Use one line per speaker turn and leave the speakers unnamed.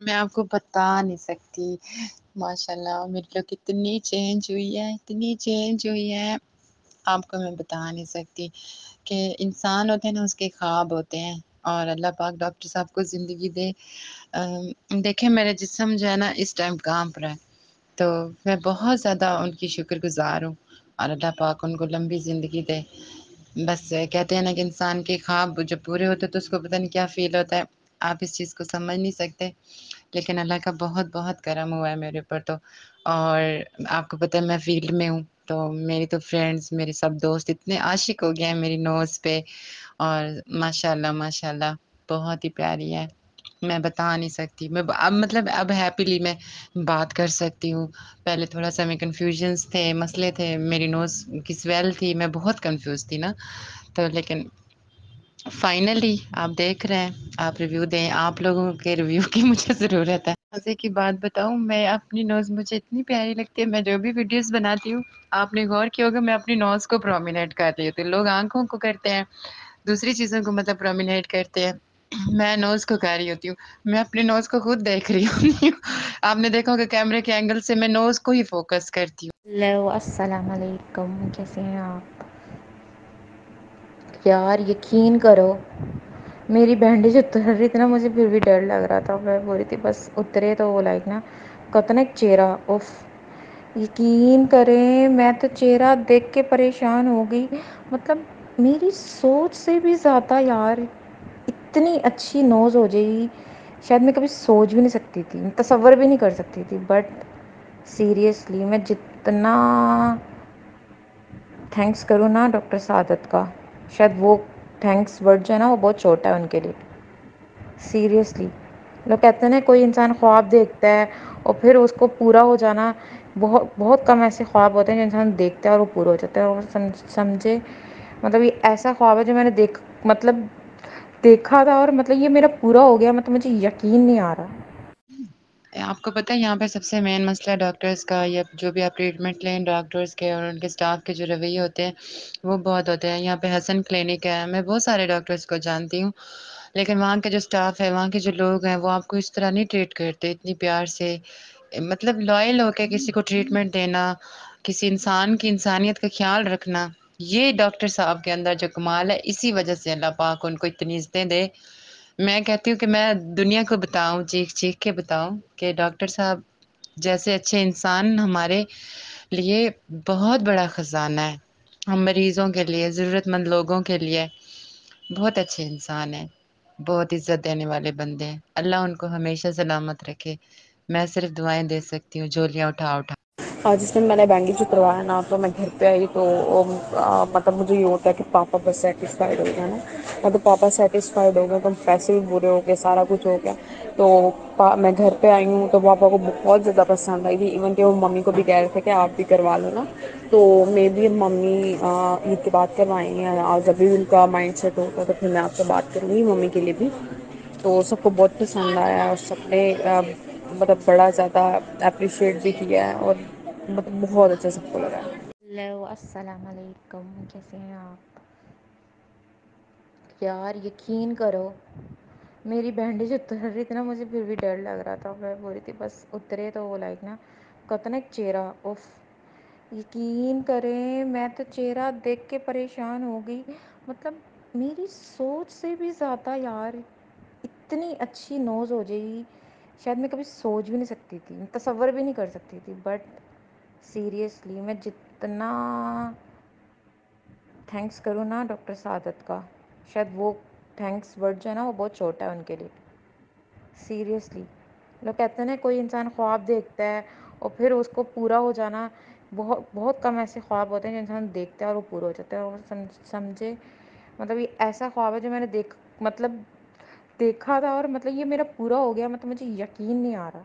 मैं आपको बता नहीं सकती। माशाल्लाह, मेरी लुक इतनी चेंज हुई है, इतनी चेंज हुई है। आपको मैं बता नहीं सकती कि इंसान होते हैं ना, उसके ख्वाब होते हैं। और अल्लाह पाक डॉक्टर साहब को ज़िंदगी दे। देखें, मेरा जिसम जो है ना, इस टाइम काँप रहा है? तो मैं बहुत ज़्यादा उनकी शुक्रगुज़ार हूँ और अल्लाह पाक उनको लंबी ज़िंदगी दे। बस, कहते हैं ना कि इंसान के ख्वाब जब पूरे होते तो उसको पता नहीं क्या फ़ील होता है। आप इस चीज़ को समझ नहीं सकते। लेकिन अल्लाह का बहुत बहुत करम हुआ है मेरे ऊपर तो। और आपको पता है मैं फ़ील्ड में हूँ तो मेरी तो फ्रेंड्स मेरे सब दोस्त इतने आशिक हो गए हैं मेरी नोज़ पे। और माशाल्लाह माशाल्लाह, बहुत ही प्यारी है। मैं बता नहीं सकती। मैं अब मतलब अब हैप्पीली मैं बात कर सकती हूँ। पहले थोड़ा-सा मैं कन्फ्यूजन्स थे, मसले थे, मेरी नोज़ की स्वेल थी, मैं बहुत कन्फ्यूज़ थी ना। तो लेकिन फाइनली आप देख रहे हैं, आप रिव्यू दें, आप लोगों के रिव्यू की मुझे ज़रूरत है। मज़े की बात बताऊँ, मैं अपनी नोज़ मुझे इतनी प्यारी लगती है, मैं जो भी वीडियोज़ बनाती हूँ, आपने गौर किया होगा, मैं अपनी नोज़ को प्रोमिनेट कर रही होती लोग आँखों को करते हैं, दूसरी चीज़ों को मतलब प्रोमिनेट करते हैं। मैं नोज़ को कर रही होती हूँ, मैं अपनी नोज़ को खुद देख रही होती हूँ। आपने देखा होगा कैमरे के एंगल से मैं नोज़ को ही फोकस करती हूँ।
हेलो अस्सलाम कैसे हैं आप? यार, यकीन करो, मेरी बैंडेज उतर रही थी ना, मुझे फिर भी डर लग रहा था। मैं बोल रही थी, बस उतरे तो वो लाइक ना। कहता ना एक चेहरा, उफ, यकीन करें, मैं तो चेहरा देख के परेशान हो गई। मतलब मेरी सोच से भी ज़्यादा यार, इतनी अच्छी नोज़ हो जाएगी शायद मैं कभी सोच भी नहीं सकती थी तस्वर भी नहीं कर सकती थी बट सीरियसली मैं जितना थैंक्स करूँ ना डॉक्टर सादत का शायद वो थैंक्स वर्ड जो है ना वो बहुत छोटा है उनके लिए। सीरियसली लोग कहते हैं ना कोई इंसान ख्वाब देखता है और फिर उसको पूरा हो जाना बहुत बहुत कम ऐसे ख्वाब होते हैं जो इंसान देखता है और वो पूरा हो जाता है। और सम, समझे? मतलब ये ऐसा ख्वाब है जो मैंने देख मतलब देखा था और मतलब ये मेरा पूरा हो गया मतलब मुझे यकीन नहीं आ रहा।
आपको पता है, यहाँ पे सबसे मेन मसला डॉक्टर्स का या जो भी आप ट्रीटमेंट लें डॉक्टर्स के और उनके स्टाफ के जो रवैये होते हैं, वो बहुत होते हैं। यहाँ पे हसन क्लिनिक है, मैं बहुत सारे डॉक्टर्स को जानती हूँ, लेकिन वहाँ के जो स्टाफ है, वहाँ के जो लोग हैं, वो आपको इस तरह नहीं ट्रीट करते इतनी प्यार से। मतलब लॉयल होकर किसी को ट्रीटमेंट देना, किसी इंसान की इंसानियत का ख्याल रखना, ये डॉक्टर साहब के अंदर जो कमाल है, इसी वजह से अल्लाह पाक उनको इतनी इज्जतें दे। मैं कहती हूँ कि मैं दुनिया को बताऊँ चीख-चीख के बताऊँ कि डॉक्टर साहब जैसे अच्छे इंसान हमारे लिए बहुत बड़ा ख़ज़ाना है। हम मरीज़ों के लिए, ज़रूरतमंद लोगों के लिए बहुत अच्छे इंसान हैं, बहुत इज़्ज़त देने वाले बंदे हैं। अल्लाह उनको हमेशा सलामत रखे। मैं सिर्फ़ दुआएँ दे सकती हूँ, झोलियाँ उठा-उठा।
हाँ जिस दिन मैंने बैंगल्स उतरवाया ना तो मैं घर पे आई तो मतलब मुझे ये होता है कि पापा बस सेटिस्फाइड हो गया ना। मतलब पापा सेटिस्फाइड हो गए तो पैसे भी बुरे हो गए, सारा कुछ हो गया। तो मैं घर पे आई हूँ तो पापा को बहुत ज़्यादा पसंद आई थी। इवन कि वो मम्मी को भी कह रहे थे कि आप भी करवा लो ना। तो मे भी मम्मी ईद के बाद करवाएँगे और जब भी उनका माइंड सेट होता तो फिर मैं आपसे बात करूँगी मम्मी के लिए भी। तो सबको बहुत पसंद आया, और सबने मतलब बड़ा ज़्यादा अप्रिशिएट भी किया है, और मतलब बहुत अच्छा सबको लगा
हेलो अस्सलाम वालेकुम कैसे हैं आप? यार, यकीन करो, मेरी बैंडेज उतर रही थी ना, मुझे फिर भी डर लग रहा था। मैं बोल रही थी, बस उतरे तो वो लाइक ना। कहता ना एक चेहरा, उफ, यकीन करें, मैं तो चेहरा देख के परेशान हो गई। मतलब मेरी सोच से भी ज़्यादा यार, इतनी अच्छी नोज़ हो जाएगी। शायद मैं कभी सोच भी नहीं सकती थी तस्वर भी नहीं कर सकती थी बट सीरियसली मैं जितना थैंक्स करूँ ना डॉक्टर सादत का शायद वो थैंक्स वर्ड जो है ना वो बहुत छोटा है उनके लिए। सीरियसली लोग कहते हैं ना कोई इंसान ख्वाब देखता है और फिर उसको पूरा हो जाना बहुत बहुत कम ऐसे ख्वाब होते हैं जो इंसान देखता है और वो पूरा हो जाता है। और सम, समझे? मतलब ये ऐसा ख्वाब है जो मैंने देख मतलब देखा था और मतलब ये मेरा पूरा हो गया मतलब मुझे यकीन नहीं आ रहा।